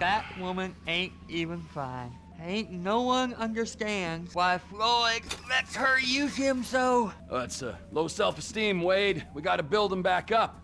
That woman ain't even fine. Ain't no one understands why Floyd lets her use him so. That's a uh, low self-esteem, Wade. We gotta build him back up.